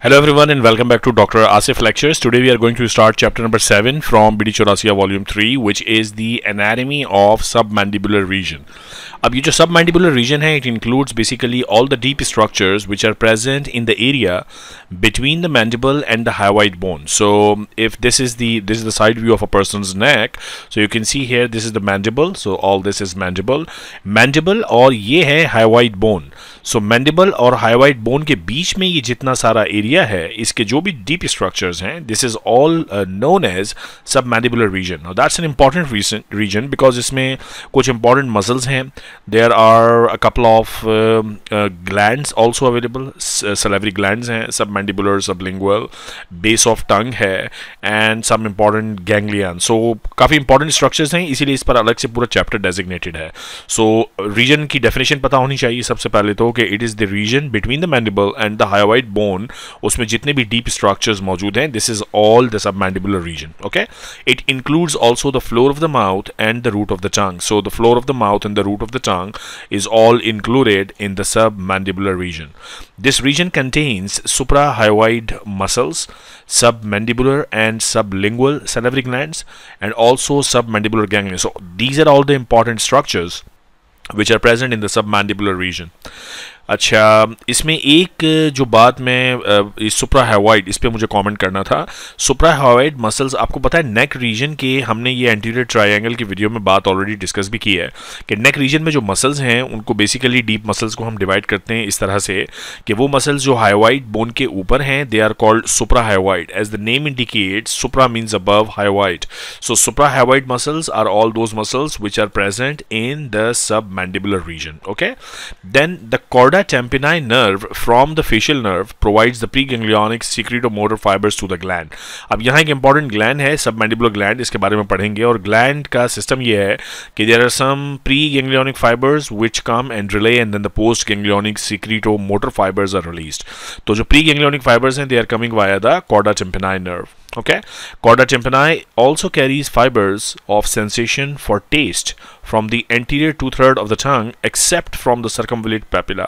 Hello everyone and welcome back to Dr. Asif Lectures. Today we are going to start chapter number 7 from BD Chaurasia volume 3 which is the anatomy of submandibular region. अब ये जो submandibular region है it includes basically all the deep structures which are present in the area between the mandible and the hyoid bone. So if this is the this is the side view of a person's neck so you can see here this is the mandible so all this is mandible mandible और ये है hyoid bone. So mandible और hyoid bone के बीच में ये जितना सारा एरिया है इसके जो भी डीप स्ट्रक्चर्स हैं this is all known as sub mandibular region और that's an important region because इसमें कुछ इंपॉर्टेंट मसल्स हैं. There are couple of glands also available salivary glands हैं sub mandibular sub lingual base of tongue है and some important ganglion so काफ़ी important structures हैं इसीलिए इस पर अलग से पूरा चैप्टर डेजिग्नेटेड है. सो so, रीजन की डेफिनेशन पता होनी चाहिए सबसे पहले तो कि it is the region between the mandible and the hyoid bone उसमें जितने भी डीप स्ट्रक्चर्स मौजूद हैं this is all the submandibular region okay it includes also the floor of the mouth and the root of the tongue so the floor of the mouth and the root of the tongue is all included in the submandibular region. This region contains suprahyoid muscles, submandibular and sublingual salivary glands, and also submandibular ganglia. So these are all the important structures which are present in the submandibular region. अच्छा इसमें एक जो बात मैं सुप्रा hyoid इस पर मुझे comment करना था। सुप्रा हैवाइड मसल्स आपको पता है नेक रीजन के हमने ये एंटीरियर ट्रायंगल की वीडियो में बात ऑलरेडी डिस्कस भी की है कि नेक रीजन में जो मसल्स हैं, उनको बेसिकली डीप मसल्स को हम डिवाइड करते हैं इस तरह से कि वो मसल्स जो हाईवाइड बोन के ऊपर हैं they are called supra hyoid as the name indicate supra means above hyoid so supra hyoid muscles are all those muscles which are present in the sub mandibular region okay then the chorda tympani nerve from the facial nerve provides the preganglionic secretomotor fibers to the gland. अब यहाँ एक important gland है submandibular gland इसके बारे में पढ़ेंगे और gland का system ये है कि there are some preganglionic fibers which come and relay and then the postganglionic secretomotor fibers are released. तो जो preganglionic fibers हैं they are coming via the chorda tympani nerve. Okay, chorda tympani also carries fibers of sensation for taste from the anterior two third of the tongue except from the circumvallate papilla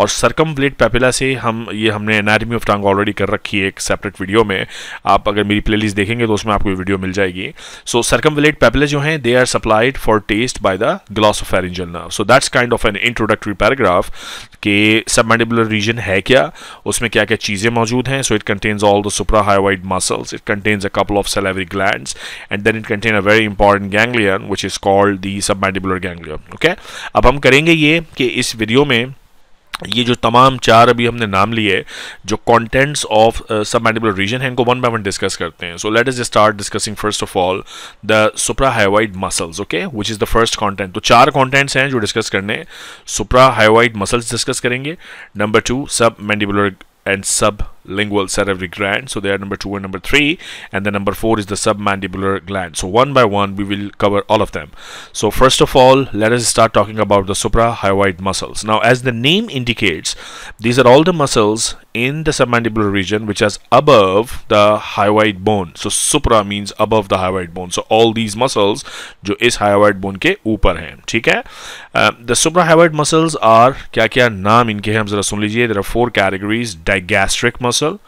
और circumvallate papilla से हम ये हमने anatomy of tongue already कर रखी है एक separate video में आप अगर मेरी playlist देखेंगे तो उसमें आपको ये video मिल जाएगी so circumvallate papilla जो हैं they are supplied for taste by the glossopharyngeal nerve so that's kind of an introductory paragraph कि submandibular region है क्या उसमें क्या क्या चीज़ें मौजूद हैं so it contains all the suprahyoid muscles it contains a couple of salivary glands, and then it contains a very important ganglion, which is called the submandibular ganglia okay अब हम करेंगे ये कि इस वीडियो में ये जो तमाम चार अभी हमने नाम लिए, जो कंटेंट्स ऑफ़ सबमैंडिबुलर रीजन है, इनको वन बाय वन डिस्कस करते हैं। So let's start discussing first of all the supra hyoid muscles okay which is the first content तो चार कंटेंट्स हैं जो डिस्कस करने सुप्रा हाइवाइड मसल्स डिस्कस करेंगे। Number two sub mandibular and sub lingual salivary gland. So they are number two and number three. And then number four is the submandibular gland. So one by one we will cover all of them. So first of all let us start talking about the suprahyoid muscles. Now as the name indicates these are all the muscles in the submandibular region which is above the hyoid bone so supra means above the hyoid bone so all these muscles जो इस hyoid bone के ऊपर हैं ठीक है uh, the suprahyoid muscles are क्या नाम इनके हैं हम जरा सुन लीजिए there are four categories digastric muscle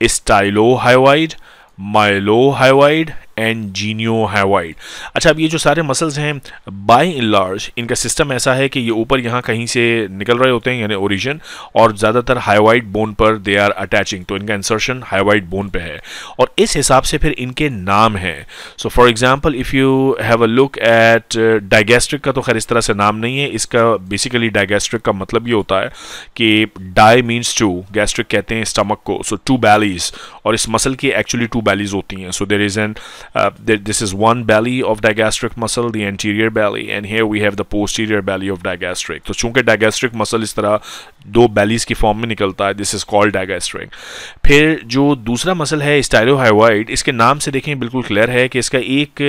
stylohyoid, mylohyoid and geniohyoid अच्छा अब ये जो सारे मसल्स हैं बाई इन लार्ज इनका सिस्टम ऐसा है कि ये ऊपर यहाँ कहीं से निकल रहे होते हैं, यानी ओरिजिन और ज़्यादातर हाईवाइड बोन पर दे आर अटैचिंग तो इनका इंसर्शन हाईवाइड बोन पे है। और इस हिसाब से फिर इनके नाम हैं। So for example if you have a look at digastric का तो खैर इस तरह से नाम नहीं है। इसका बेसिकली डाइगेस्ट्रिक का मतलब ये होता है कि डाई मीन्स टू गैस्ट्रिक कहते हैं स्टमक को। सो टू बैलीज और इस मसल की एक्चुअली टू बैलीज होती हैं। So there is an Uh, this is one belly of digastric muscle, the anterior belly, and here we have the posterior belly of digastric. तो चूँकि digastric muscle इस तरह दो bellies की form में निकलता है दिस इज़ कॉल्ड digastric. फिर जो दूसरा मसल है स्टाइलोहाइवाइड इसके नाम से देखें बिल्कुल क्लियर है कि इसका एक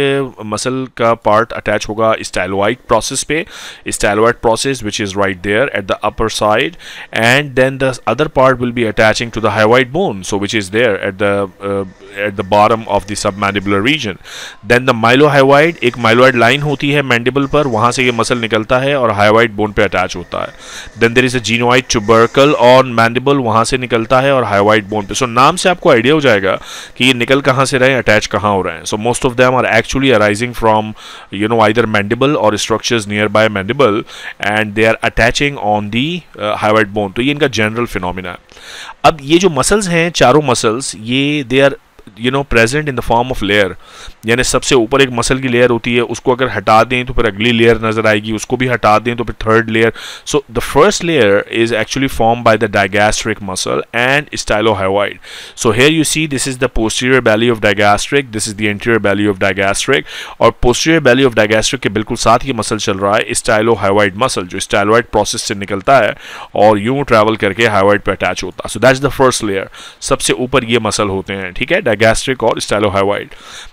मसल का पार्ट अटैच होगा स्टाइलोइड प्रोसेस पे styloid process which is right there at the upper side and then the other part will be attaching to the hyoid bone so which is there at the at the bottom of the submandibular region then the mylohyoid एक mylohyoid line होती है mandible पर वहाँ से ये muscle निकलता है और हाइवाइड बोन पे अटैच होता है। Then there is a genial tubercle on mandible वहाँ से निकलता है और हाइवाइड बोन पे। सो so, नाम से आपको आइडिया हो जाएगा कि ये निकल कहाँ से रहे अटैच कहाँ हो रहे हैं। So most of them are actually arising from you know either mandible or structures near by mandible and they are attaching on the hyoid bone तो ये इनका जनरल फिनोमिना है। अब ये जो मसल्स हैं चारों मसल्स ये they are you know present in the form of layer यानी सबसे ऊपर एक मसल की लेयर होती है, उसको अगर हटा दें तो फिर अगली लेयर नज़र आएगी, उसको भी हटा दें तो फिर third layer so the first layer is actually form by the digastric muscle and stylohyoid so here you see this is the posterior belly of digastric this is the anterior belly of digastric और posterior belly of digastric के बिल्कुल साथ ही muscle चल रहा है stylohyoid muscle जो styloid process से निकलता है और यूँ ट्रैवल करके हाइवाइड पर अटैच होता है. So that's the first layer सबसे ऊपर ये मसल होते हैं, ठीक है? डायगैस्ट्रिक और stylohyoid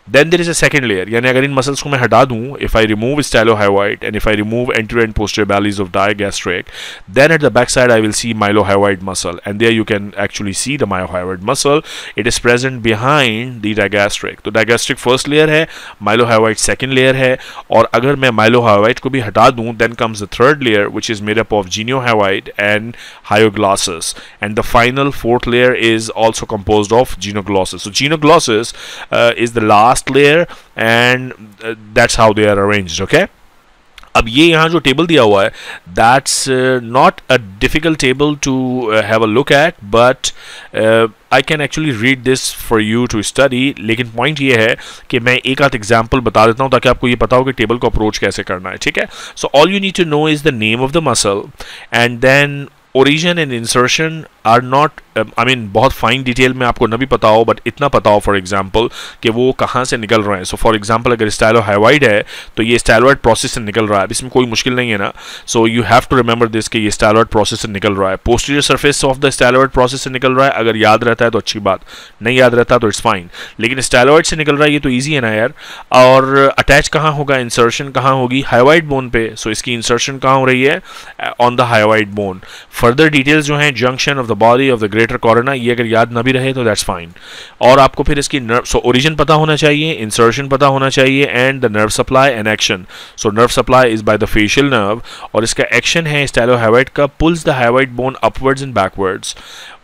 then there is a second layer यानी अगर इन मसल्स को मैं हटा दूँ if I remove stylohyoid and if I remove anterior and posterior bellies of digastric then at the back side I will see mylohyoid muscle and there you can actually see the mylohyoid muscle it is present behind the digastric तो digastric first layer है mylohyoid second layer है और अगर मैं mylohyoid को भी हटा दूँ then comes the third layer which is made up of geniohyoid and hyoglossus and the final fourth layer is also composed of genoglossus so genoglossus uh, is the last layer and uh, that's how they are arranged okay? अब ये यहाँ जो table दिया हुआ है that's not a difficult table to have a look at but I can actually read this for you to study लेकिन point ये है कि मैं एक आध एग्ज़ाम्पल बता देता हूँ ताकि आपको ये पता हो कि टेबल को अप्रोच कैसे करना है ठीक है? So all you need to know is the name of the muscle and then origin and insertion are not I mean बहुत फाइन डिटेल में आपको न भी पता हो बट इतना पता हो फॉर एग्ज़ाम्पल कि वो कहाँ से निकल रहे हैं। सो फॉर एग्ज़ाम्पल अगर स्टाइलो हाइवाइड है तो ये स्टाइलॉइड प्रोसेस से निकल रहा है। इसमें कोई मुश्किल नहीं है ना। So you have to remember this कि ये स्टाइलॉइड प्रोसेस से निकल रहा है। Posterior surface of the styloid process से निकल रहा है। अगर याद रहता है तो अच्छी बात। नहीं याद रहता तो इट्स फाइन लेकिन स्टाइलॉइड से निकल रहा है ये तो ईजी है ना यार। और अटैच कहाँ होगा? इंसर्शन कहाँ होगी? हाइवाइड बोन पे। सो so, इसकी इंसर्शन कहाँ हो रही है? On the hyoid bone further details जो हैं junction of the body of the greater cornu ये अगर याद ना भी रहे तो दैट्स फाइन और आपको फिर इसकी नर्व सो ओरिजिन पता होना चाहिए इंसर्शन पता होना चाहिए and the nerve supply and action so nerve supply is by the facial nerve और इसका एक्शन है स्टाइलोहाइवाइड का pulls the hyoid bone upwards and backwards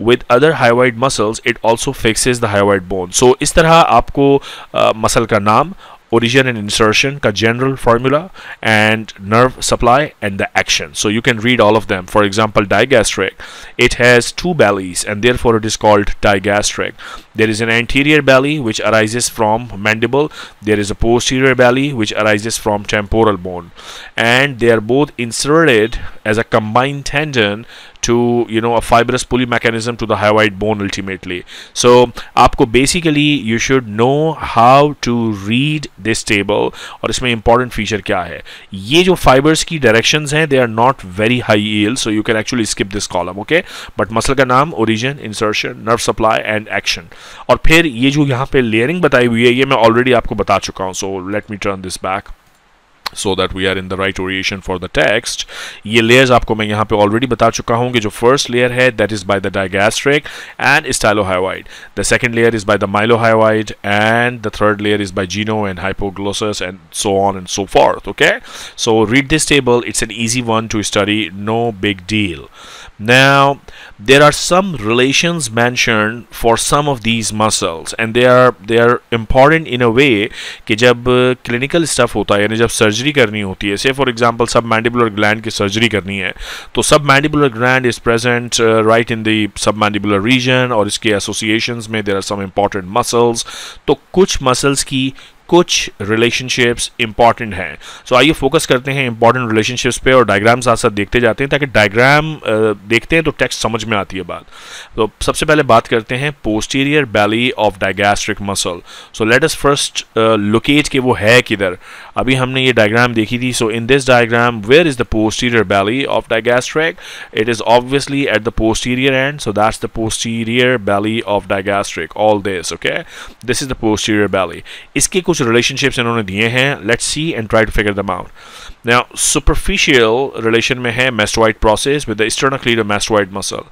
with other hyoid muscles it also fixes the hyoid bone so इस तरह आपको muscle uh, का नाम origin and insertion ka general formula and nerve supply and the action. So you can read all of them. For example digastric. It has two bellies and therefore it is called digastric there is an anterior belly which arises from mandible there is a posterior belly which arises from temporal bone and they are both inserted as a combined tendon to you know a fibrous pulley mechanism to the hyoid bone ultimately so आपको basically you should know how to read this table और इसमें important feature क्या है ये जो fibers की directions हैं they are not very high yield so you can actually skip this column okay but muscle का नाम origin insertion nerve supply and action और फिर ये जो यहाँ पे लेयरिंग बताई हुई है, ये मैं ऑलरेडी आपको बता चुका हूँ so let me turn this back so that we are in the right orientation for the text ये layers आपको मैं यहाँ पे already बता चुका हूँ कि जो first layer है that is by the digastric and stylohyoid the second layer is by the mylohyoid and the third layer is by geno and hypoglossus and so on and so forth okay so read this table it's an easy one to study no big deal now there are some relations mentioned for some of these muscles and they are they are important in a way कि जब clinical stuff होता है यानी जब surgery करनी होती है। से फॉर एग्ज़ाम्पल सब मैंडिबुलर ग्लैंड की सर्जरी करनी है तो submandibular gland is present right in the submandibular region और इसके एसोसिएशन में there are some important muscles तो कुछ मसल्स की कुछ रिलेशनशिप्स इंपॉर्टेंट हैं। सो आइए फोकस करते हैं इंपॉर्टेंट रिलेशनशिप्स पे और डायग्राम साथ साथ देखते जाते हैं ताकि डायग्राम देखते हैं तो टेक्स्ट समझ में आती है बात। तो सबसे पहले बात करते हैं posterior belly of digastric muscle so let us first locate कि वो है किधर। अभी हमने ये डायग्राम देखी थी। So in this diagram where is the posterior belly of digastric it is obviously at the posterior end so that's the posterior belly of digastric all this okay this is the posterior belly इसके कुछ कुछ relationships इन्होंने दिए हैं let's see and try to figure them out Now, superficial relation में है mastoid process with the sternocleidomastoid muscle,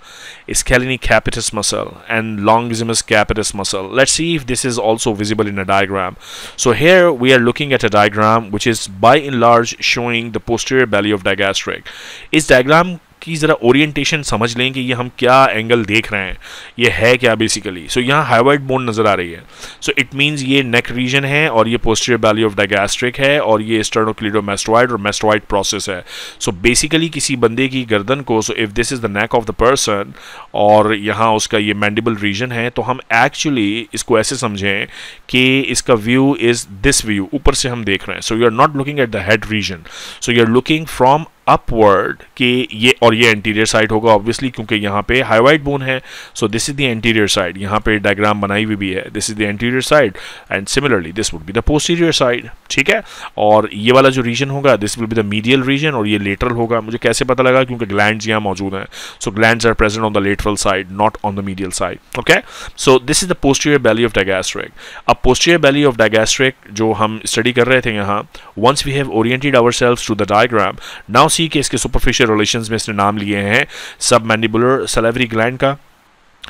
scalene capitis muscle, and longissimus capitis muscle. Let's see if this is also visible in a diagram. So here we are looking at a diagram which is by and large showing the posterior belly of digastric. इस diagram की ज़रा orientation समझ लें कि ये हम क्या angle देख रहे हैं। ये है क्या बेसिकली सो so, यहाँ हाइवाइड बोन नज़र आ रही है। सो इट मीन्स ये नेक रीजन है और ये पोस्टीरियर वैली ऑफ़ डायगैस्ट्रिक है और ये स्टर्नोक्लिडोमेस्टोइड और मेस्टोइड प्रोसेस है। सो so, बेसिकली किसी बंदे की गर्दन को so if this is the neck of the person और यहाँ उसका ये मैंडिबल रीजन है तो हम एक्चुअली इसको ऐसे समझें कि इसका व्यू इज़ दिस व्यू ऊपर से हम देख रहे हैं। So you are not looking at the head region so you are looking from upward कि ये और ये एंटीरियर साइड होगा ऑब्वियसली क्योंकि यहाँ पे हाईवाइट बोन है so this is the anterior side यहाँ पे डायग्राम बनाई हुई भी है. This is the anterior side and similarly this would be the posterior side ठीक है? और ये वाला जो रीजन होगा this will be the medial region और ये लेटरल होगा. मुझे कैसे पता लगा? क्योंकि ग्लैंड यहाँ मौजूद हैं. So gland are present on the lateral side not on the medial side okay so this is the posterior belly of digastric अब पोस्टीरियर बैली ऑफ़ डायगैस्ट्रिक जो हम स्टडी कर रहे थे यहाँ once we have oriented ourselves to the diagram now see के, इसके superficial relation में इसने नाम लिए हैं। सब मैंडिबुलर सलेवरी ग्लैंड का।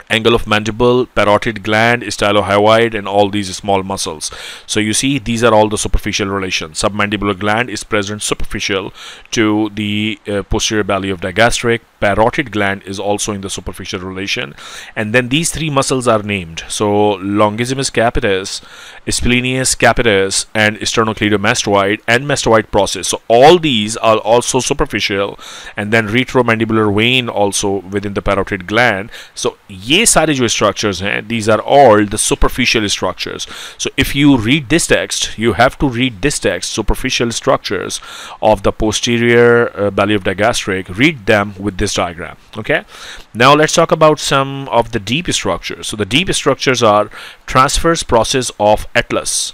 Angle of mandible, parotid gland, stylohyoid and all these small muscles. So you see these are all the superficial relations. Submandibular gland is present superficial to the uh, posterior belly of digastric. Parotid gland is also in the superficial relation. And then these three muscles are named. So longissimus capitis, splenius capitis and sternocleidomastoid and mastoid process. So all these are also superficial and then retromandibular vein also within the parotid gland. So ये सारे जो structures हैं these are all the superficial structures so if you read this text you have to read this text superficial structures of the posterior uh, belly of digastric read them with this diagram okay now let's talk about some of the deep structures so the deep structures are transverse process of atlas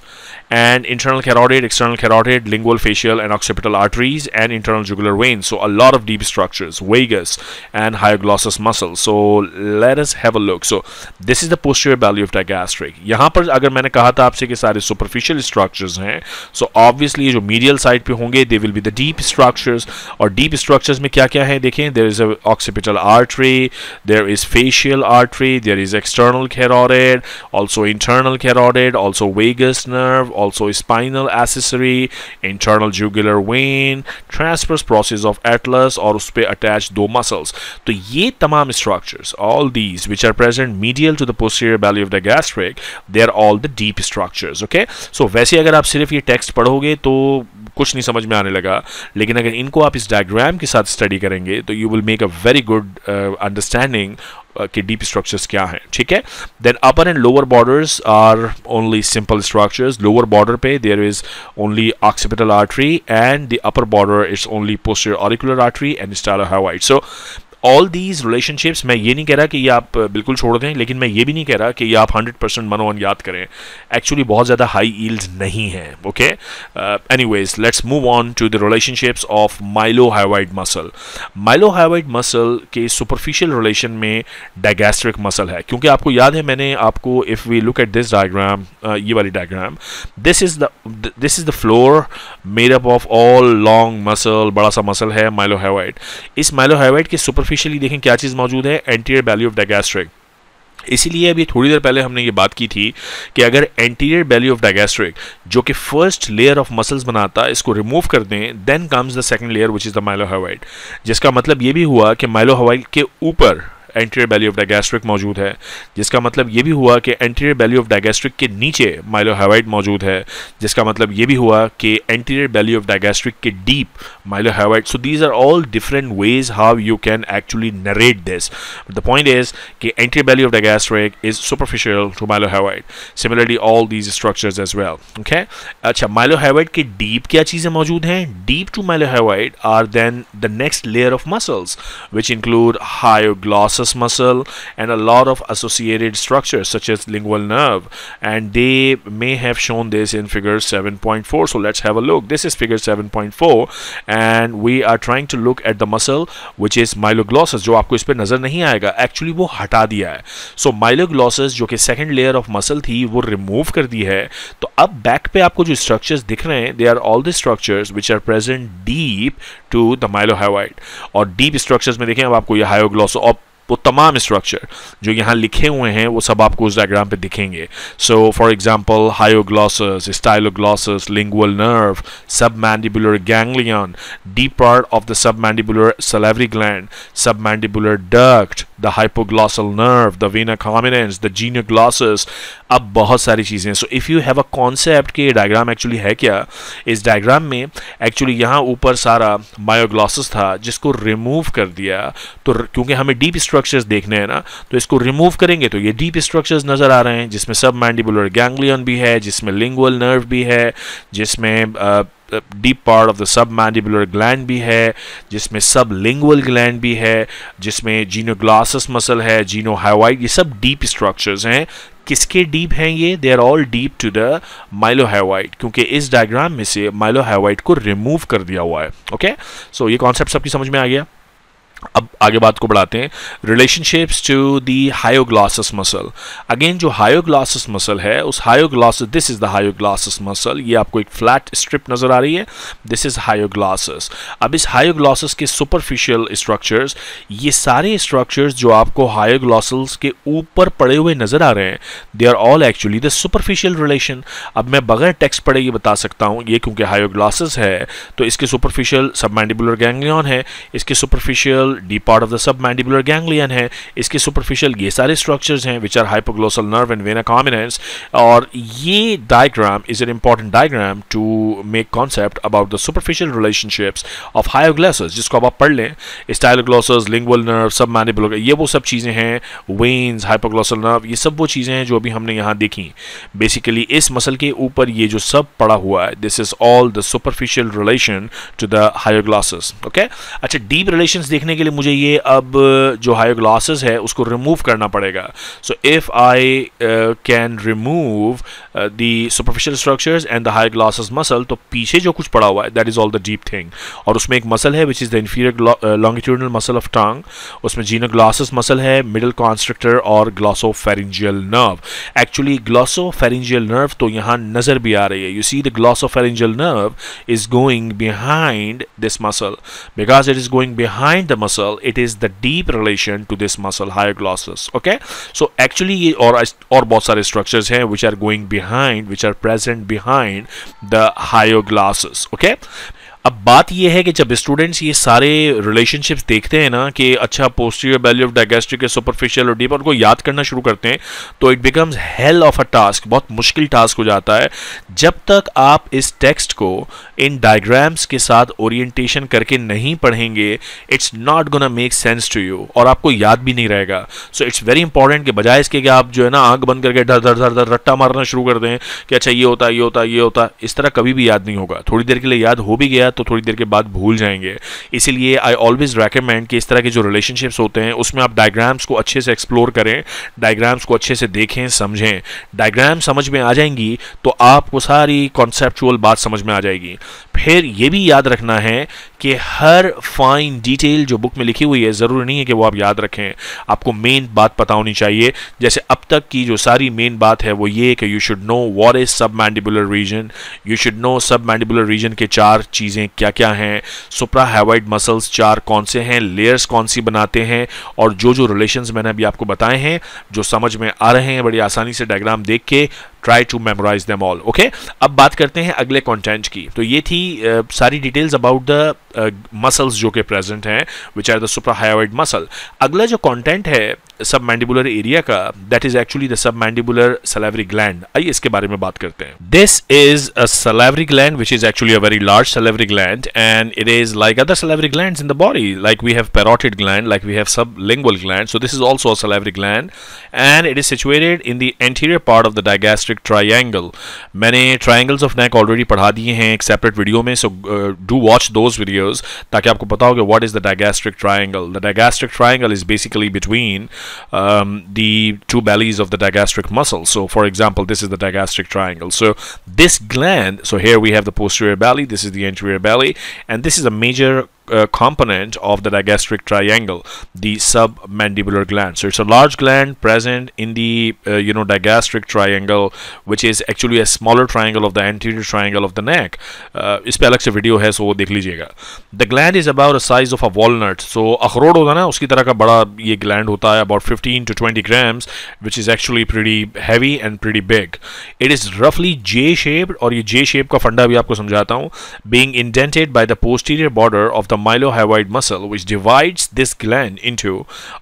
and internal carotid, external carotid, lingual, facial, and occipital arteries, and internal jugular veins. So a lot of deep structures, vagus and hyoglossus muscle. So let us have a look. So this is the posterior belly of digastric. यहाँ पर अगर मैंने कहा था आपसे कि सारे superficial structures हैं, so obviously जो medial side पे होंगे, they will be the deep structures. और deep structures में क्या क्या है देखें, there is a occipital artery, there is facial artery, there is external carotid, also internal carotid, also vagus nerve, also spinal accessory internal jugular vein transverse process of atlas और उस पर attached दो muscles तो ये तमाम structures all these which are present medial to the posterior belly of the gastric they are all the deep structures okay so वैसे अगर आप सिर्फ़ ये text पढ़ोगे तो कुछ नहीं समझ में आने लगा लेकिन अगर इनको आप इस डायग्राम के साथ स्टडी करेंगे तो you will make a very good understanding के डीप स्ट्रक्चर्स क्या हैं, ठीक है? Then upper and lower borders are only simple structures lower border पे there is only occipital artery and the upper border is only posterior auricular artery and stylohyoid so all these relationships मैं ये नहीं कह रहा कि ये आप बिल्कुल छोड़ दें, लेकिन मैं ये भी नहीं कह रहा कि ये आप 100 परसेंट मनो मनोवन याद करें। एक्चुअली बहुत ज़्यादा हाई ईल्ड्स नहीं है okay anyways let's move on to the relationships of mylohyoid muscle mylohyoid muscle के सुपरफिशियल रिलेशन में डायगैस्ट्रिक मसल है, क्योंकि आपको याद है मैंने आपको if we look at this diagram ये वाली diagram this is the this is the floor made up of all long muscle बड़ा सा मसल है माइलोहाइवाइड इस माइलोहाइवाइड के सुपरफिशियल सुपरफिशियली देखें क्या चीज़ मौजूद है? एंटीरियर वैल्यू ऑफ़ डायगैस्ट्रिक इसीलिए अभी थोड़ी देर पहले हमने ये बात की थी कि अगर एंटीरियर वैल्यू ऑफ़ डायगैस्ट्रिक जो कि फ़र्स्ट लेयर ऑफ़ मसल्स बनाता है इसको रिमूव कर दें then comes the second layer which is the mylohyoid जिसका मतलब ये भी हुआ कि माइलोहाइड के ऊपर एंटीरियर बैली ऑफ़ डायगैस्ट्रिक मौजूद है, जिसका मतलब ये भी हुआ कि एंटीरियर बैली ऑफ़ डायगैस्ट्रिक के नीचे माइलोहाइड मौजूद है, जिसका मतलब ये भी हुआ कि एंटीरियर बैली ऑफ़ डायगैस्ट्रिक के deep mylohyoid so these are all different ways how you can actually narrate this the point is कि anterior belly of digastric is superficial to mylohyoid similarly all these structures as well okay अच्छा mylohyoid के deep क्या चीज़ें मौजूद हैं? Deep to mylohyoid are then the next layer of muscles which include hyoglossus glossus muscle and a lot of associated structures such as lingual nerve and they may have shown this in figure 7.4 so let's have a look this is figure 7.4 and we are trying to look at the muscle which is myloglossus जो आपको इस पर नज़र नहीं आएगा actually वो हटा दिया है सो so, माइलोग्लॉसस जो कि सेकंड लेयर ऑफ़ मसल थी वो रिमूव कर दी है तो अब बैक पे आपको जो स्ट्रक्चर्स दिख रहे हैं they are all the structures which are present deep to the mylohyoid और डीप स्ट्रक्चर्स में देखें अब आपको ये हायोग्लॉस वो तमाम स्ट्रक्चर जो यहाँ लिखे हुए हैं, वो सब आपको उस डायग्राम पे दिखेंगे। So for example hyoglossus styloglossus lingual nerve submandibular ganglion deep part of the submandibular salivary gland submandibular duct the hypoglossal nerve the vena comitans the genioglossus अब बहुत सारी चीज़ें so if you have a concept कि ये diagram actually है क्या? इस diagram में एक्चुअली यहाँ ऊपर सारा मायोग्लॉसस था, जिसको रिमूव कर दिया। तो क्योंकि हमें डीप स्ट्रक्चर्स देखने हैं ना तो इसको रिमूव करेंगे तो ये डीप स्ट्रक्चर्स नज़र आ रहे हैं, जिसमें सब मैंडिबुलर गैंग्लियन भी है, जिसमें लिंगुअल नर्व भी है, जिसमें deep part of the submandibular gland भी है जिसमें सब लिंगुअल ग्लैंड भी है जिसमें जीनो जीनोग्लासस मसल है जीनो हाइवाइड ये सब डीप स्ट्रक्चर्स हैं। किसके डीप हैं ये? They are all deep to the mylo mylohyoid क्योंकि इस डायग्राम में से माइलो हाइवाइट को रिमूव कर दिया हुआ है ओके? सो so, ये कॉन्सेप्ट सबकी समझ में आ गया? अब आगे बात को बढ़ाते हैं। Relationships to the hyoglossus muscle again जो हायोग्लासस मसल है, उस hyoglossus this is the hyoglossus muscle ये आपको एक फ्लैट स्ट्रिप नज़र आ रही है। दिस इज़ हायोग्लासस अब इस हायोग्लासस के सुपरफिशियल स्ट्रक्चर्स ये सारे स्ट्रक्चर्स जो आपको हायोग्लासल्स के ऊपर पड़े हुए नज़र आ रहे हैं they are all actually the superficial relation अब मैं बगैर टेक्स्ट पढ़े ये बता सकता हूँ, ये क्योंकि हायोग्लासस है तो इसके सुपरफिशियल सब मैंडिबुलर गैंग्लियन है, इसके superficial deep part of the submandibular ganglion है, इसके सुपरफिशियल ये सारे स्ट्रक्चर्स हैं which are hypoglossal nerve and vena comitans और ये diagram is an important diagram to make concept about the superficial relationships of hyoglossus जिसको अब आप पढ़ लें styloglossus lingual nerve submandibular ये वो सब चीज़ें हैं वेन्स हाइपोग्लोसल नर्व ये सब वो चीज़ें हैं जो अभी हमने यहाँ देखी। बेसिकली इस मसल के ऊपर ये जो सब पड़ा हुआ है this is all the superficial relation to the hyoglossus okay अच्छा डीप रिलेशन देखने के लिए मुझे ये अब जो हायोग्लासेस है, उसको रिमूव करना पड़ेगा। So if I can remove the superficial structures and the hyoglossus muscle तो पीछे जो कुछ पड़ा हुआ है that is all the deep thing और उसमें एक मसल है which is the inferior longitudinal muscle of tongue उसमें जीनोग्लासेस मसल है मिडल कॉन्स्ट्रक्टर और glossopharyngeal nerve actually glossopharyngeal nerve तो यहाँ नज़र भी आ रही है। You see the glossopharyngeal nerve is going behind this muscle because it is going behind the muscle it is the deep relation to this muscle hyoglossus okay? So actually or or both sare structures here which are going behind which are present behind the hyoglossus okay? अब बात यह है कि जब students ये सारे relationships देखते हैं ना कि अच्छा posterior belly of digastric superficial और डीप उनको याद करना शुरू करते हैं तो it becomes hell of a task बहुत मुश्किल टास्क हो जाता है। जब तक आप इस टेक्स्ट को इन डायग्राम्स के साथ ओरिएंटेशन करके नहीं पढ़ेंगे it's not gonna make sense to you और आपको याद भी नहीं रहेगा। सो इट्स वेरी इंपॉर्टेंट कि बजाय इसके कि आप जो है ना आँख बंद करके धर धर धर धर, रट्टा मारना शुरू कर दें कि अच्छा ये होता ये होता ये होता, इस तरह कभी भी याद नहीं होगा। थोड़ी देर के लिए याद हो भी गया तो थोड़ी देर के बाद भूल जाएँगे। इसीलिए आई ऑलवेज रेकमेंड कि इस तरह के जो रिलेशनशिप्स होते हैं, उसमें आप डायग्राम्स को अच्छे से एक्सप्लोर करें डायग्राम्स को अच्छे से देखें, समझें। डायग्राम समझ में आ जाएँगी तो आपको सारी कॉन्सेप्चुअल बात समझ में आ जाएगी। फिर ये भी याद रखना है कि हर फाइन डिटेल जो बुक में लिखी हुई है, ज़रूरी नहीं है कि वो आप याद रखें। आपको मेन बात पता होनी चाहिए। जैसे अब तक की जो सारी मेन बात है, वो ये कि you should know what is submandibular region you should know submandibular region के चार चीज़ें क्या क्या हैं? सुप्रा हैवाइड मसल्स चार कौन से हैं? लेयर्स कौन सी बनाते हैं? और जो जो रिलेशन मैंने अभी आपको बताए हैं, जो समझ में आ रहे हैं, बड़ी आसानी से डायग्राम देख के try to memorize them all okay अब बात करते हैं अगले कंटेंट की। तो ये थी uh, सारी डिटेल्स अबाउट द मसल्स जो कि प्रेजेंट हैं which are the suprahyoid muscle अगला जो कंटेंट है सब मैंडिबुलर एरिया का that is actually the submandibular salivary gland आइए इसके बारे में बात करते हैं। This is a salivary gland which is actually a very large salivary gland and it is like other salivary gland in the body like we have parotid gland like we have sublingual gland. So this is also a salivary gland and it is situated in the anterior part of the digastric digastric triangle मैंने triangles of neck already पढ़ा दिए हैं एक separate video में so do watch those videos ताकि आपको पता हो कि what is the digastric triangle the digastric triangle is basically between the two bellies of the digastric muscle so for example this is the digastric triangle so this gland so here we have the posterior belly this is the anterior belly and this is a major uh, component of the digastric triangle the submandibular gland so it's a large gland present in the uh, you know digastric triangle which is actually a smaller triangle of the anterior triangle of the neck uh, इस पे अलग से video है सो वो देख लीजिएगा the gland is about size of a walnut so अखरोट होता है ना उसकी तरह का बड़ा ये ग्लैंड होता है about 15 to 20 grams which is actually pretty heavy and pretty big it is roughly J shaped और ये J shape का फंडा भी आपको समझाता हूँ being indented by the posterior border of the the mylohyoid muscle, which divides this gland into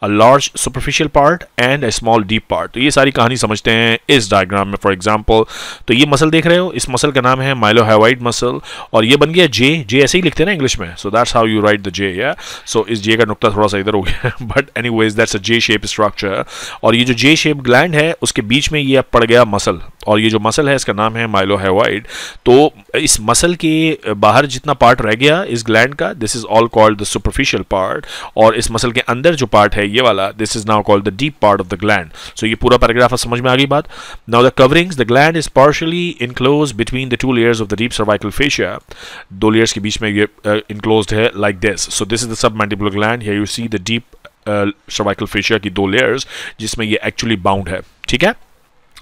a large superficial part and a small deep part. तो ये सारी कहानी समझते हैं इस डायग्राम में फॉर एग्जांपल तो ये मसल देख रहे हो? इस मसल का नाम है माइलोहाइवाइड मसल और ये बन गया जे जे ऐसे ही लिखते हैं ना इंग्लिश में. So that's how you write the J या सो इस जे का नुकता थोड़ा सा इधर हो गया but anyways that's a J shape structure और ये जो जे शेप ग्लैंड है, उसके बीच में ये पड़ गया मसल और ये जो मसल है, इसका नाम है माइलो माइलोहेवाइड तो इस मसल के बाहर जितना पार्ट रह गया, इस ग्लैंड का this is all called the superficial part और इस मसल के अंदर जो पार्ट है, ये वाला this is now called the deep part of the gland सो ये पूरा पैराग्राफ समझ में आ गई बात? Now the coverings the gland is partially enclosed between the two layers of the deep cervical fascia दो लेयर्स के बीच में ये uh, इनक्लोज है like this so this is the submandibular gland you see the deep cervical fascia की दो layers जिसमें ये एक्चुअली बाउंड है. ठीक है?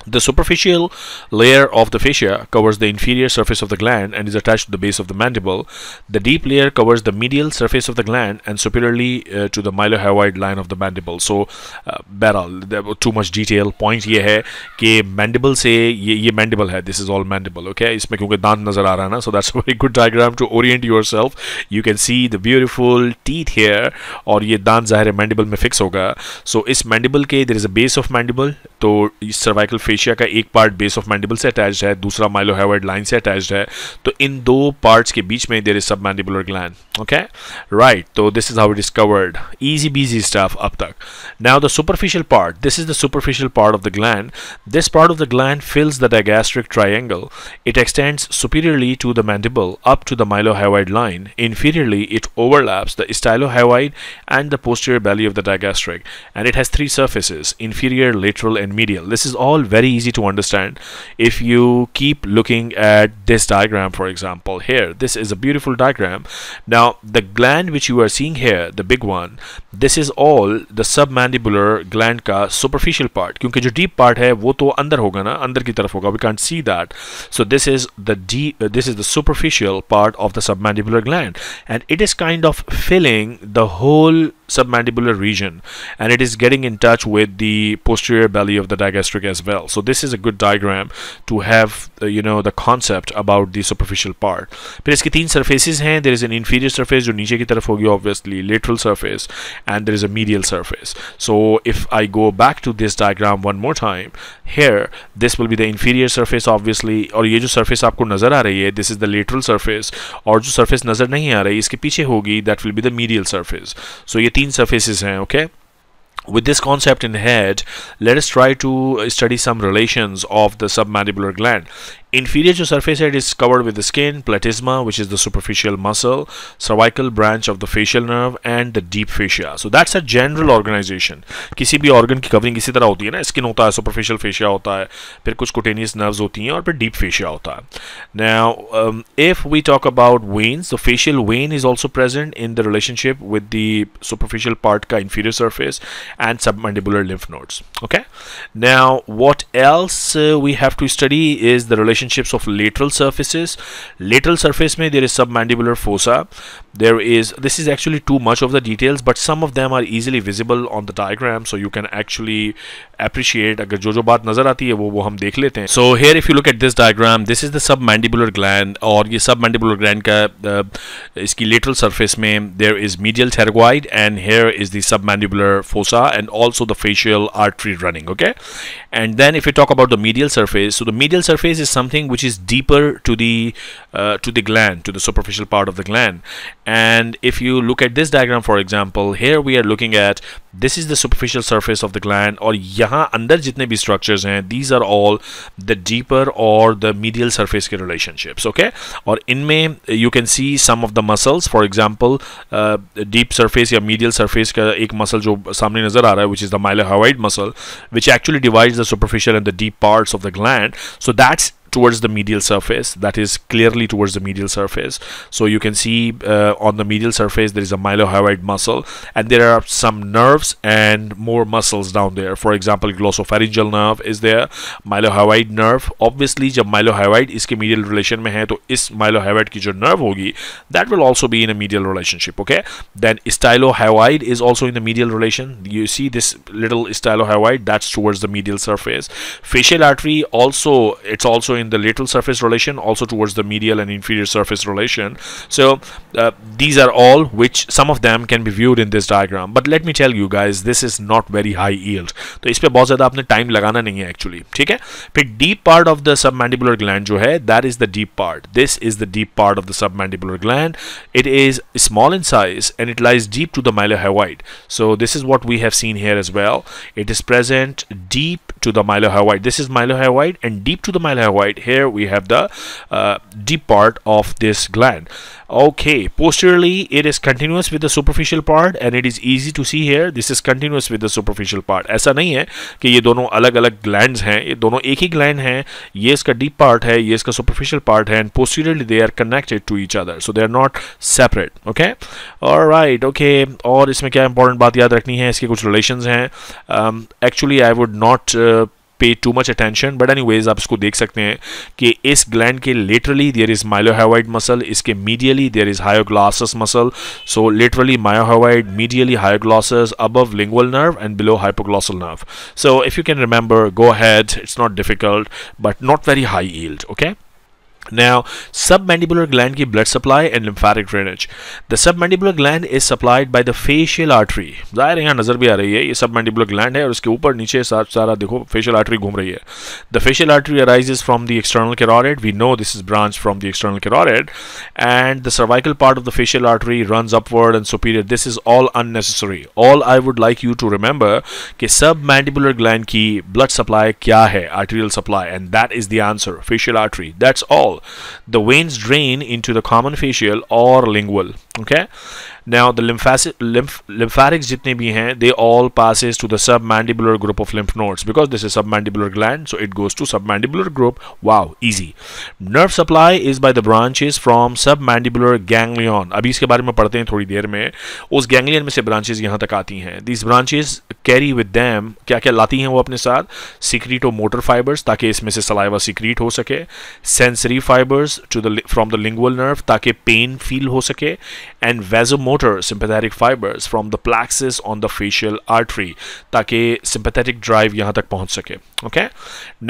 The superficial layer of the fascia covers the inferior surface of the gland and is attached to the base of the mandible. The deep layer covers the medial surface of the gland and superiorly uh, to the mylohyoid line of the mandible. So, uh, बहरहाल too much detail. Point ये है कि mandible से ये ये mandible है. This is all mandible. Okay, इसमें क्योंकि दांत नजर आ रहा है ना, so that's a very good diagram to orient yourself. You can see the beautiful teeth here और ये दांत ज़ाहिर है mandible में fix होगा. So इस mandible के there is a base of mandible. तो cervical फेशिया का एक पार्ट बेस ऑफ मैंडिबल से अटैच्ड है दूसरा माइलोहेवर्ड लाइन से अटैच्ड है तो इन दो पार्ट्स के बीच में there is submandibular gland okay right तो this is how it is covered easy busy stuff up tak now the superficial part this is the superficial part of the gland this part of the gland fills the digastric triangle it extends superiorly to the mandible up to the mylohyoid line inferiorly it overlaps the stylohyoid and the posterior belly of the digastric and it has three surfaces inferior lateral and medial this is all very very easy to understand. If you keep looking at this diagram for example here this is a beautiful diagram. Now the gland which you are seeing here the big one this is all the submandibular gland ka superficial part. Kyunki jo deep part hai wo to andar hoga na andar ki taraf hoga. We can't see that. So this is the deep uh, this is the superficial part of the submandibular gland. And it is kind of filling the whole submandibular region and it is getting in touch with the posterior belly of the digastric as well so this is a good diagram to have uh, you know the concept about the superficial part फिर इसके तीन surfaces हैं there is an inferior surface जो नीचे की तरफ होगी obviously lateral surface and there is a medial surface so if I go back to this diagram one more time here this will be the inferior surface obviously और ये जो surface आपको नज़र आ रही है this is the lateral surface और जो surface नज़र नहीं आ रही इसके पीछे होगी that will be the medial surface so ये तीन surfaces हैं okay? With this concept in head let us try to study some relations of the submandibular gland Inferior to surface head is covered with the skin, platysma, which is the superficial muscle, cervical branch of the facial nerve, and the deep fascia. So that's a general organization. किसी भी organ की covering इसी तरह होती है ना skin होता है superficial fascia होता है फिर कुछ cutaneous nerves होती हैं और फिर deep fascia होता है Now um, if we talk about veins, the facial vein is also present in the relationship with the superficial part का inferior surface and submandibular lymph nodes. Okay. Now what else uh, we have to study is the relation relationships of lateral surfaces. Lateral surface में there is submandibular fossa there is this is actually too much of the details but some of them are easily visible on the diagram so you can actually appreciate अगर जो जो बात नजर आती है वो वो हम देख लेते हैं so here if you look at this diagram this is the submandibular gland और ये submandibular gland का uh, इसकी lateral surface में there is medial pterygoid and here is the submandibular fossa and also the facial artery running okay and then if you talk about the medial surface so the medial surface is something something which is deeper to the uh, to the gland to the superficial part of the gland and if you look at this diagram for example here we are looking at this is the superficial surface of the gland or yahan andar jitne bhi structures hain these are all the deeper or the medial surface ke relationships okay? Or in me you can see some of the muscles for example uh, deep surface ya medial surface ka ek muscle jo samne nazar aa raha hai which is the mylohyoid muscle which actually divides the superficial and the deep parts of the gland. So that's towards the medial surface that is clearly towards the medial surface so you can see uh, on the medial surface there is a mylohyoid muscle and there are some nerves and more muscles down there for example glossopharyngeal nerve is there mylohyoid nerve obviously जब mylohyoid इसके medial relation में है तो इस mylohyoid की जो nerve होगी that will also be in a medial relationship okay then stylohyoid is also in the medial relation you see this little stylohyoid that's towards the medial surface facial artery also it's also in the lateral surface relation also towards the medial and inferior surface relation so uh, these are all which some of them can be viewed in this diagram but let me tell you guys this is not very high yield तो इस पे बहुत ज़्यादा आपने time लगाना नहीं है actually ठीक है फिर deep part of the submandibular gland जो है that is the deep part this is the deep part of the submandibular gland it is small in size and it lies deep to the mylohyoid so this is what we have seen here as well it is present deep to the mylohyoid. This is mylohyoid and deep to the Mylohyoid here we have the uh, deep part of this gland. Okay, posteriorly it is continuous with the superficial part and it is easy to see here this is continuous with the superficial part. ऐसा नहीं है कि ये दोनों अलग अलग glands हैं ये दोनों एक ही gland हैं ये इसका deep part है ये इसका superficial part है and posteriorly they are connected to each other so they are not separate okay alright okay और इसमें क्या important बात याद रखनी है इसके कुछ relations हैं um, actually I would not uh, pay too much attention but any आप इसको देख सकते हैं कि इस ग्लैंड के laterally there is mylohyoid muscle इसके medially there is hyoglossus muscle so laterally mylohyoid medially hyoglossus अब lingual nerve and below hypoglossal nerve so if you can remember go ahead it's not difficult but not very high yield okay? Now, submandibular gland की blood supply and lymphatic drainage. The submandibular gland is supplied by the facial artery. ज़ाहिर यहाँ नज़र भी आ रही है ये submandibular gland है और उसके ऊपर नीचे सारा देखो facial artery घूम रही है. The facial artery arises from the external carotid. We know this is branched from the external carotid, and the cervical part of the facial artery runs upward and superior. This is all unnecessary. All I would like you to remember कि submandibular gland की blood supply क्या है? Arterial supply, and that is the answer. Facial artery. That's all the veins drain into the common facial or lingual okay now the lymphatic lymph, lymphatics jitne bhi hain they all passes to the submandibular group of lymph nodes because this is submandibular gland so it goes to submandibular group wow easy nerve supply is by the branches from submandibular ganglion abhi iske bare mein padhte hain thodi der mein us ganglion mein se branches yahan tak aati hain these branches carry with them kya kya lati hain wo apne sath secretomotor fibers ताकि इसमें से saliva secrete हो सके sensory fibers to the from the lingual nerve ताकि pain feel हो सके and vasomotor motor sympathetic fibers from the plexus on the facial artery ताकि sympathetic drive यहाँ तक पहुँच सके okay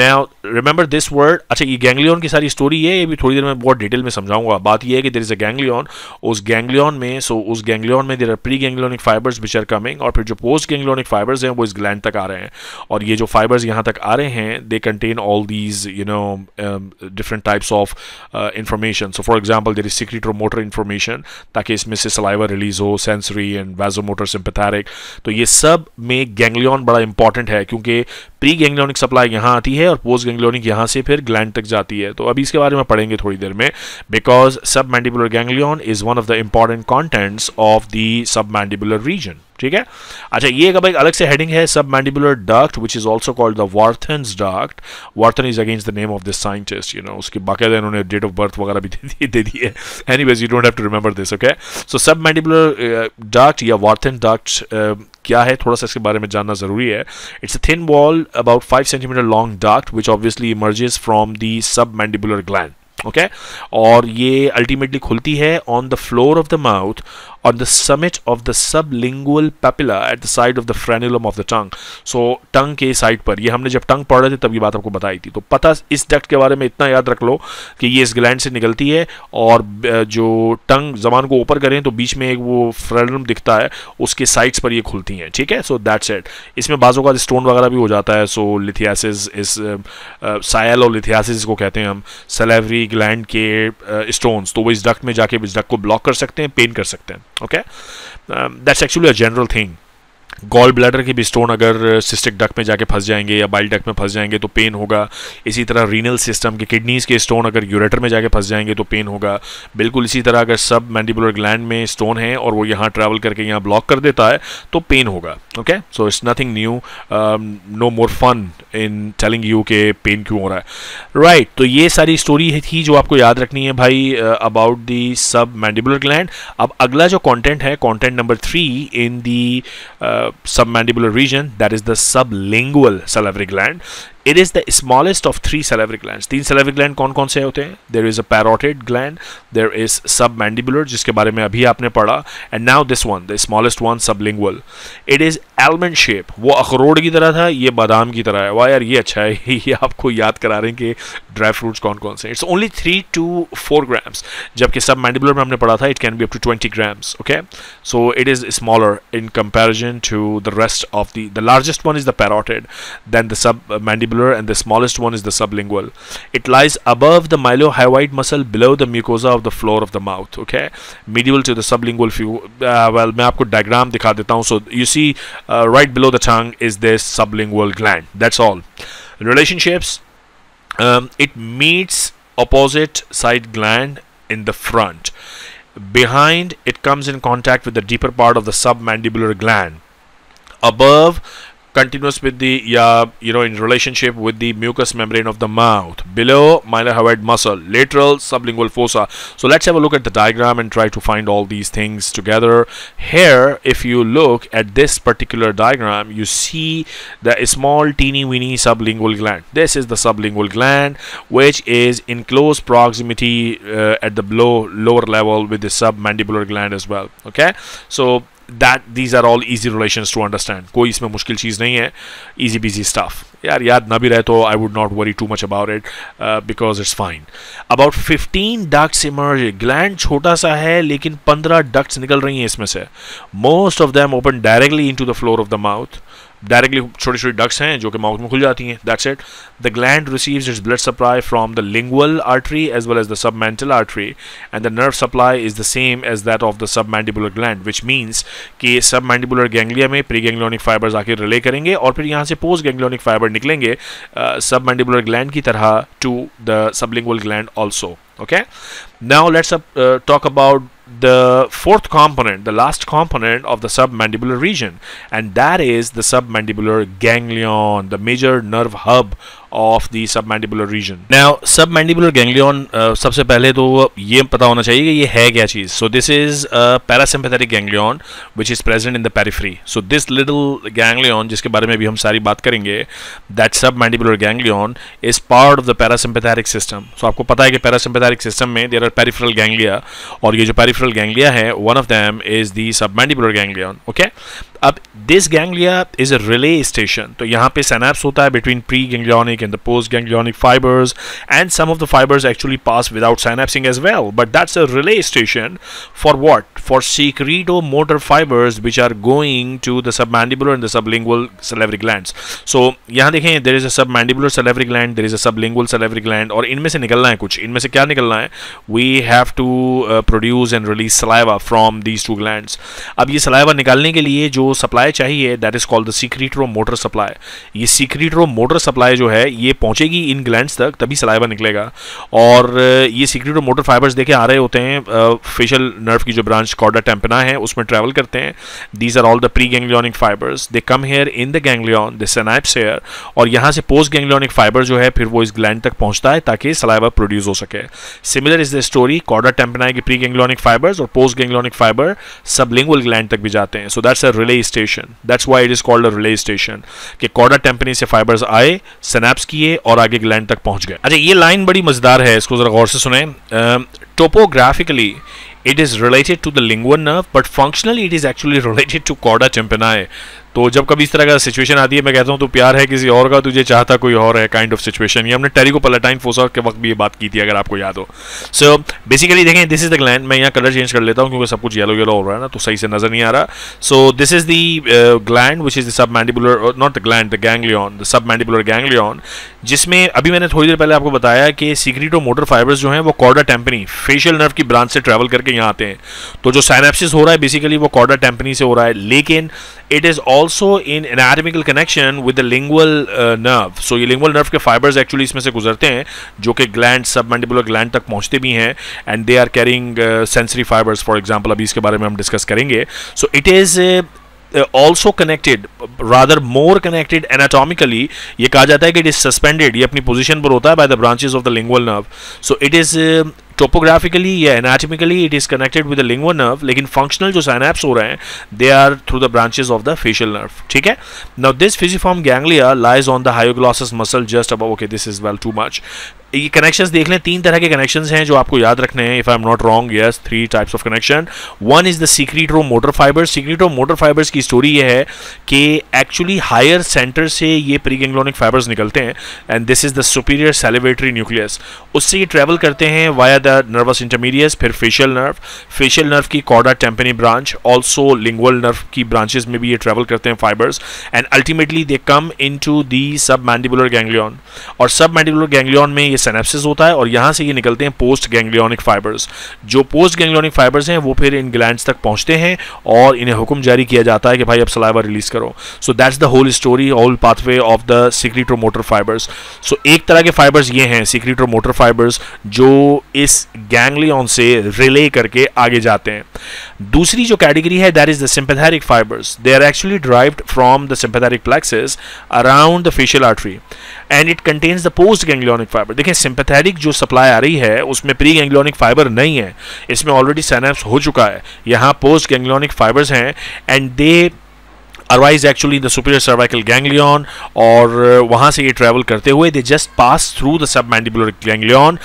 now remember this word अच्छा ये ganglion की सारी story है ये भी थोड़ी देर में बहुत डिटेल में समझाऊँगा बात ये है कि there is a ganglion उस ganglion में so उस ganglion में there are preganglionic fibers which are coming और फिर जो post ganglionic fibers हैं वो इस gland तक आ रहे हैं और ये जो fibers यहाँ तक आ रहे हैं they contain all these you know um, different types of uh, information so for example there is secretomotor information ताकि इसमें से saliva रिलीज़ हो सेंसरी एंड वेजोमोटर सिंपथैरिक तो ये सब में गैंग्लियन बड़ा इंपॉर्टेंट है, क्योंकि प्री गैंग्लियोनिक सप्लाई यहाँ आती है और पोस्ट गैंग्लियोनिक यहाँ से फिर ग्लैंड तक जाती है। तो अभी इसके बारे में पढ़ेंगे थोड़ी देर में because submandibular ganglion is one of the important contents of the submandibular region ठीक है? अच्छा ये अब एक अलग से हेडिंग है submandibular duct which is also called the Wharton's duct Wharton is against the name of this scientist you know उसकी बाकायदा इन्होंने डेट ऑफ़ बर्थ वगैरह भी दे दी है। Anyways you don't have to remember this okay so submandibular duct या वार्थन duct क्या है, थोड़ा सा इसके बारे में जानना ज़रूरी है it's a thin wall about five centimetre long dark which obviously emerges from the submandibular gland okay? और ये अल्टीमेटली खुलती है on the floor of the mouth on the summit of the sublingual papilla at the side of the frenulum of the tongue. So tongue के side पर, ये हमने जब टंग पढ़ रहे थे तब ये बात आपको बताई थी। तो पता इस डक्ट के बारे में इतना याद रख लो कि ये इस ग्लैंड से निकलती है और जो टंग जबान को ऊपर करें तो बीच में एक वो फ्रेनलम दिखता है, उसके साइड्स पर ये खुलती हैं, ठीक है? सो दैट्स इट इसमें बाजों का स्टोन वगैरह भी हो जाता है सो लिथियासिस इस सायल और लिथियासिस को कहते हैं हम सलेवरी ग्लैंड के स्टोन्स तो वो इस डक्ट में जाके इस डक्ट को ब्लॉक कर सकते हैं पेन कर सकते हैं। Okay that's actually a general thing gall bladder के भी स्टोन अगर सिस्टिक डक में जाके फंस जाएँगे या बाइल डक में फंस जाएँगे तो पेन होगा। इसी तरह रीनल सिस्टम के किडनीज़ के स्टोन अगर यूरेटर में जाके फंस जाएँगे तो पेन होगा। बिल्कुल इसी तरह अगर सब मैंडिबुलर ग्लैंड में स्टोन है और वो यहाँ ट्रैवल करके यहाँ ब्लॉक कर देता है तो पेन होगा। Okay so it's nothing new no more fun in telling you के पेन क्यों हो रहा है। राइट right, तो ये सारी स्टोरी थी जो आपको याद रखनी है भाई अबाउट दी सब मैंडिबुलर ग्लैंड अब अगला जो कॉन्टेंट है content number three in the Uh, submandibular region that is the sublingual salivary gland it is the smallest of three salivary glands. तीन salivary gland कौन कौन से होते हैं? There is a parotid gland, there is submandibular, जिसके बारे में अभी आपने पढ़ा, and now this one, the smallest one, sublingual. It is almond shape. वो अखरोट की तरह था, ये बादाम की तरह है। वाह यार, ये अच्छा है। ये आपको याद करा रहे हैं कि ड्राई फ्रूट्स कौन कौन से it's only three to four grams जबकि सब मैंडिबुलर में हमने पढ़ा था it can be up to twenty grams okay so it is smaller in comparison to the rest of the the largest one is the parotid then the submandibular mandibular and the smallest one is the sublingual. It lies above the mylohyoid muscle below the mucosa of the floor of the mouth. Okay, medial to the sublingual view. Uh, well, मैं आपको diagram दिखा देता हूँ. So you see uh, right below the tongue is this sublingual gland. That's all. Relationships. Um, it meets opposite side gland in the front. Behind, it comes in contact with the deeper part of the submandibular gland. Above, continuous with the yeah you know in relationship with the mucous membrane of the mouth. Below mylohyoid muscle lateral sublingual fossa. So let's have a look at the diagram and try to find all these things together. Here if you look at this particular diagram you see the small teeny weeny sublingual gland. This is the sublingual gland which is in close proximity uh, at the below lower level with the submandibular gland as well. Okay? So that these are all easy relation to understand कोई इसमें मुश्किल चीज़ नहीं है। Easy busy staff यार, याद ना भी रहे तो I would not worry too much about it because it's fine about fifteen ducts emerge gland छोटा सा है, लेकिन पंद्रह डक्ट्स निकल रही हैं इसमें से। Most of them open directly into the floor of the mouth directly छोटी छोटी डक्स हैं जो कि माउथ में खुल जाती हैं. That's it the gland receives its blood supply from the lingual artery as well as the sub submental artery and the nerve supply is the same as that of the submandibular gland which means कि submandibular ganglia में pre ganglionic fibres आके relay करेंगे और फिर यहाँ से post ganglionic fibre निकलेंगे submandibular gland की तरह to the sub sublingual gland also now let's uh, talk about the fourth component, the last component of the submandibular region, and that is the submandibular ganglion, the major nerve hub of the sub mandibular region now sub mandibular ganglion सबसे पहले तो ये पता होना चाहिए कि ये है क्या चीज़। So this is parasympathetic ganglion which is present in the periphery so this little ganglion जिसके बारे में भी हम सारी बात करेंगे that submandibular ganglion is part of the parasympathetic system so आपको पता है कि पैरासिम्पैथेटिक सिस्टम में देर आर पेरिफरल गैंग्लिया और ये जो पेरिफरल गैंग्लिया है one of them is the submandibular ganglion okay अब this ganglia is a relay station तो यहाँ पे सैनैप्स होता है between preganglionic and the postganglionic fibres and some of the fibres actually pass without synapsing as well but that's a relay station for what for secretomotor fibres which are going to the submandibular and the sublingual salivary glands. So यहाँ देखें there is a submandibular salivary gland, there is a sublingual salivary gland, और इनमें से निकलना है कुछ। इनमें से क्या निकलना है? We have to produce and release saliva from these two glands अब ये सलाइवा निकालने के लिए जो सप्लाई चाहिए that is called the secretomotor supply ये सीक्रेटरो मोटर सप्लाई जो है, ये पहुंचेगी इन ग्लैंड्स तक, तभी सलाइवा निकलेगा। और ये सीक्रेटरो मोटर फाइबर्स देखे आ रहे होते हैं फेशियल नर्व की जो ब्रांच कॉर्डा टेम्पना है, उसमें ट्रेवल करते हैं। These are all the preganglionic fibres they come here in the ganglion the synapse here और यहाँ से पोस्ट गैंग्लियोनिक फाइबर जो है, फिर वो इस ग्लैंड तक पहुँचता है, ताकि सलाइवा प्रोड्यूस हो सके। Similar is the story chorda tympani की प्री गैंग्लियोनिक फाइबर्स और post ganglionic fibre sublingual gland तक भी जाते हैं। So that's a relay station that's why it is called a relay station कि कॉडा टेम्पनी से फाइबर्स आए सनैप्स किए और आगे ग्लैंड तक पहुँच गए। अच्छा ये लाइन बड़ी मज़ेदार है, इसको जरा गौर से सुने। Topographically it is related to the lingual nerve, but functionally it is actually related to chorda tympani तो जब कभी इस तरह का सिचुएशन आती है मैं कहता हूँ तो प्यार है किसी और का तुझे चाहता कोई और है काइंड ऑफ़ सिचुएशन ये हमने टेरी को पलाटाइन फोसा के वक्त भी ये बात की थी अगर आपको याद हो। सो so, बेसिकली देखें दिस इज़ द ग्लैंड मैं यहाँ कलर चेंज कर लेता हूँ क्योंकि सब कुछ येलो येलो हो रहा है ना तो सही से नज़र नहीं आ रहा। So this is the gland which is the sub mandibular not the gland the ganglion the sub mandibular ganglion जिसमें अभी मैंने थोड़ी देर पहले आपको बताया कि सीक्रेटो मोटर फाइबर्स जो हैं वो कॉर्डा टेम्पनी फेशियल नर्व की ब्रांच से ट्रैवल करके यहाँ आते हैं। तो जो साइनेप्सिस हो रहा है बेसिकली वो कॉर्डा टेम्पनी से हो रहा है। लेकिन it is also in anatomical connection with the nerve so ये लिंगुअल नर्व के फाइबर्स एक्चुअली इसमें से गुजरते हैं, जो कि ग्लैंड सब मैंडिबुलर ग्लैंड तक पहुँचते भी हैं and they are carrying sensory fibres for example अभी इसके बारे में हम डिस्कस करेंगे. So it is also connected rather more connected anatomically ये कहा जाता है कि इट इज़ सस्पेंडेड ये अपनी पोजिशन पर होता है by the branches of the lingual nerve so it is topographically या anatomically it is connected with the nerve लेकिन फंक्शनल जो साइनेप्स हो रहे हैं they are through the branches of the facial nerve ठीक है now this fusiform ganglia lies on the hyoglossus muscle just अब okay this is well too much ये connections देख लें, तीन तरह के कनेक्शंस हैं जो आपको याद रखने हैं if I am not wrong yes three types of connection one is the secretomotor fibres secretomotor fibres की स्टोरी ये है कि एक्चुअली हायर सेंटर से ये प्री गैंग्लोनिक फाइबर्स निकलते हैं and this is the superior salivatory nucleus उससे ये ट्रेवल करते हैं वाया द नर्वस इंटरमीडियस फिर फेशियल नर्व फेशियल नर्व की chorda tympani branch also lingual nerve की ब्रांचेस में भी ये ट्रेवल करते हैं fibres and ultimately they come into the submandibular ganglion और सब मैंडिबुलर गैंग्लियन में ये सेनेप्सिस होता है और यहाँ से ये निकलते हैं पोस्ट गैंग्लियोनिक फाइबर्स जो पोस्ट गैंग्लियोनिक फाइबर्स हैं, वो फिर इन ग्लैंड्स तक पहुँचते हैं और इन्हें हुक्म जारी किया जाता है कि भाई अब सलाइवा रिलीज़ करो. So that's the whole story all pathway of the secretomotor fibres so एक तरह के फाइबर्स ये हैं सीक्रेटो मोटर फाइबर्स जो इस गैंग्लियन से रिले करके आगे जाते हैं. दूसरी जो कैटेगरी है that is the sympathetic fibres they are actually derived from the sympathetic plexus around the facial artery and it contains the postganglionic fibre देखिए सिंपैथेटिक जो सप्लाई आ रही है, उसमें प्री गैंग्लियोनिक फाइबर नहीं है. इसमें ऑलरेडी सैनेप्स हो चुका है. यहाँ पोस्ट गैंग्लियोनिक फाइबर्स हैं and they arise actually the superior cervical ganglion और वहाँ से ये ट्रैवल करते हुए they just pass through the submandibular ganglion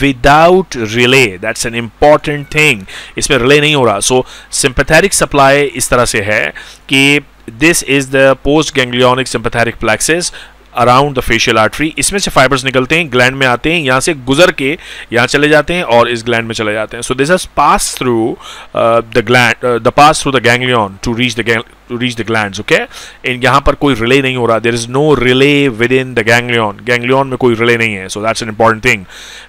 without relay that's an important thing इसमें रिले नहीं हो रहा. सो सिंपथेरिक सप्लाई इस तरह से है कि this is the postganglionic sympathetic plexus around the facial artery इसमें से फाइबर्स निकलते हैं ग्लैंड में आते हैं, यहाँ से गुजर के यहाँ चले जाते हैं और इस ग्लैंड में चले जाते हैं। So this is pass through the gland the pass through the ganglion to reach the to reach the gland okay in यहाँ पर कोई रिले नहीं हो रहा। There is no relay within the ganglion ganglion में कोई रिले नहीं है। So that's an important thing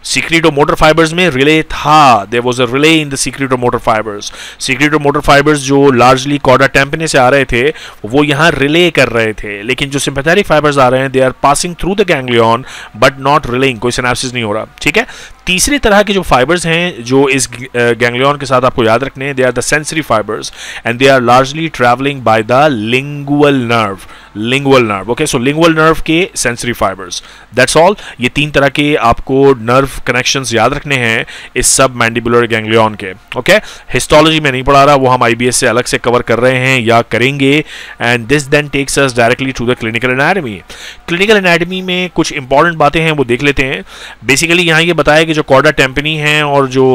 secretomotor fibres में रिले था। There was a relay in the secretomotor fibres secretomotor motor fibres जो लार्जली कॉडा टेम्पने से आ रहे थे, वो यहाँ रिले कर रहे थे। लेकिन जो सिंपैथेटिक फाइबर्स आ रहे हैं they are passing through the ganglion but not relaying कोई सिनेप्सिस नहीं हो रहा। ठीक है? तीसरी तरह के जो फाइबर्स हैं, जो इस गैंग्लियन के साथ आपको याद रखने हैं they are the sensory fibres and they are largely travelling by the lingual nerve lingual nerve okay so lingual nerve के सेंसरी फाइबर्स दैट्स ऑल ये तीन तरह के आपको नर्व कनेक्शंस याद रखने हैं इस सब मैंडिबुलर गैंग्लियन के ओके हिस्टोलॉजी में नहीं पढ़ा रहा, वो हम आईबीएस से अलग से कवर कर रहे हैं या करेंगे and this then takes us directly to the clinical anatomy clinical anatomy में कुछ इंपॉर्टेंट बातें हैं, वो देख लेते हैं. बेसिकली यहाँ ये बताया कि जो कॉर्डा टेम्पनी है और जो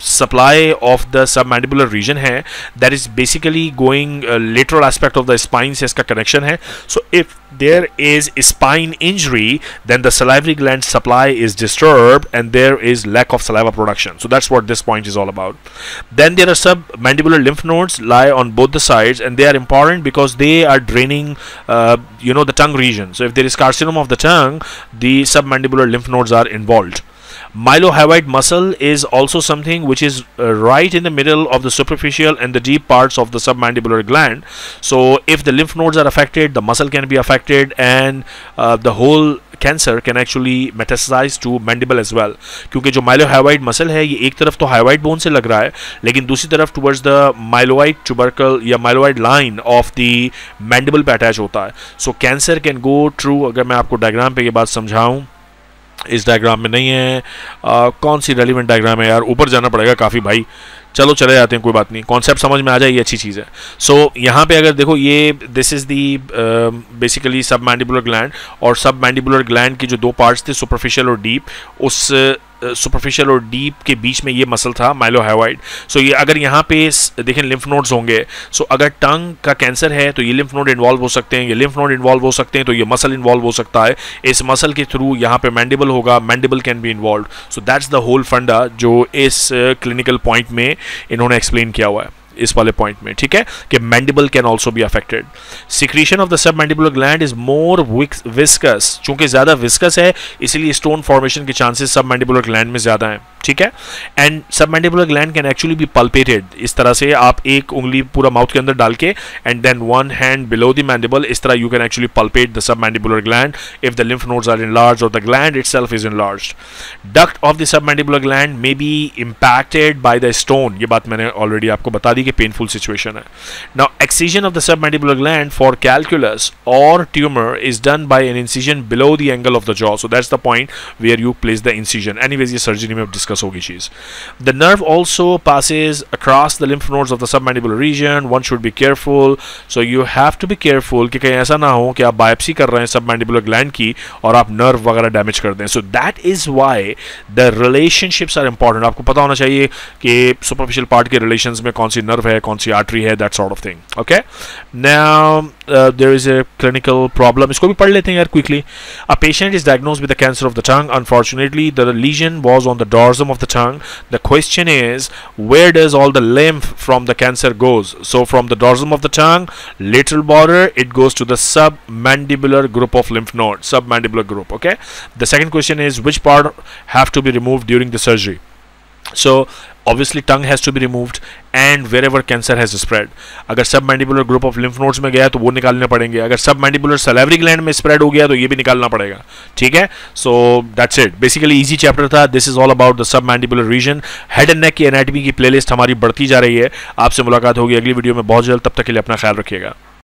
supply of the submandibular region है that is basically going lateral aspect of the spine से इसका कनेक्शन है so if there is spine injury then the salivary gland supply is disturbed and there is lack of saliva production so that's what this point is all about then there are submandibular lymph nodes lie on both the sides and they are important because they are draining uh, you know the tongue region so if there is carcinoma of the tongue the submandibular lymph nodes are involved Mylohyoid muscle is also something which is uh, right in the middle of the superficial and the deep parts of the submandibular gland. So if the lymph nodes are affected, the muscle can be affected and uh, the whole cancer can actually metastasize to mandible as well क्योंकि जो mylohyoid muscle है ये एक तरफ़ तो hyoid bone से लग रहा है लेकिन दूसरी तरफ़ टुवर्ड्स द माइलोवाइड ट्यूबर्कल या mylohyoid line of the mandible पे अटैच होता है so cancer can go through अगर मैं आपको डायग्राम पे ये बात समझाऊं इस डायग्राम में नहीं है। आ, कौन सी रेलिवेंट डायग्राम है यार? ऊपर जाना पड़ेगा काफ़ी भाई। चलो चले जाते हैं कोई बात नहीं। कॉन्सेप्ट समझ में आ जाए ये अच्छी चीज़ है। सो so, यहाँ पे अगर देखो ये this is the basically sub mandibular gland और सब मैंडिबुलर ग्लैंड के जो दो पार्ट्स थे सुपरफिशियल और डीप उस सुपरफिशियल और डीप के बीच में ये मसल था माइलोहाइवाइड सो ये अगर यहाँ पे देखें लिम्फ नोड्स होंगे। सो so, अगर टंग का कैंसर है तो ये लिम्फ नोड इन्वॉल्व हो सकते हैं। ये लिम्फ नोड इन्वॉल्व हो सकते हैं तो ये मसल इन्वॉल्व हो सकता है। इस मसल के थ्रू यहाँ पे मैंडिबल होगा mandible can be involve so that's the whole फंडा जो इस क्लिनिकल पॉइंट में इन्होंने एक्सप्लेन किया हुआ है इस वाले पॉइंट में, ठीक है? कि mandible can also be affected secretion of the sub mandibular gland is more viscous चूँकि ज़्यादा विस्कस है, इसलिए स्टोन फॉर्मेशन के चांसेस सब मैंडिबुलर ग्लैंड में ज़्यादा हैं। ठीक है? And submandibular gland can actually be palpated इस तरह से आप एक उंगली पूरा माउथ के अंदर डाल के and then one hand below the mandible इस तरह you can actually palpate the sub mandibular gland if the lymph nodes are enlarged और the gland itself is enlarged duct of the sub mandibular gland may be impacted by the stone ये बात मैंने already आपको बता दी कि painful situation है। Now excision of the sub mandibular gland for calculus और tumour is done by an incision below the angle of the jaw so that's the point where you place the incision anyways ये surgery में discuss होगी चीज़ the nerve also passes across the lymph nodes of the submandibular region. One should be careful. So you have to be careful कि कहीं ऐसा ना हो कि आप बायोप्सी कर रहे हैं सबमैंडिबुलर ग्लैंड की और आप नर्व वगैरह डैमेज कर दें। So that is why the relationships are important आपको पता होना चाहिए कि सुपरफिशियल पार्ट के रिलेशंस में कौन सी नर्व है, कौन सी आर्टरी है that sort of thing okay now there is a clinical problem इसको भी पढ़ लेते हैं यार quickly a patient is diagnose with the cancer of the tongue unfortunately the lesion was on the of the tongue. The question is where does all the lymph from the cancer goes? So from the dorsum of the tongue lateral border it goes to the submandibular group of lymph nodes submandibular group okay? The second question is which part have to be removed during the surgery? So, obviously, tongue has to be removed and wherever cancer has spread. अगर sub mandibular group of lymph nodes में गया तो वो निकालने पड़ेंगे। अगर सब mandibular salivary gland में स्प्रेड हो गया तो ये भी निकालना पड़ेगा। ठीक है? So that's it basically easy chapter था। This is all about the sub mandibular region head and neck की एनाटमी की प्लेलिस्ट हमारी बढ़ती जा रही है। आपसे मुलाकात होगी अगली वीडियो में। बहुत जल्द तब तक के लिए अपना ख्याल रखिएगा।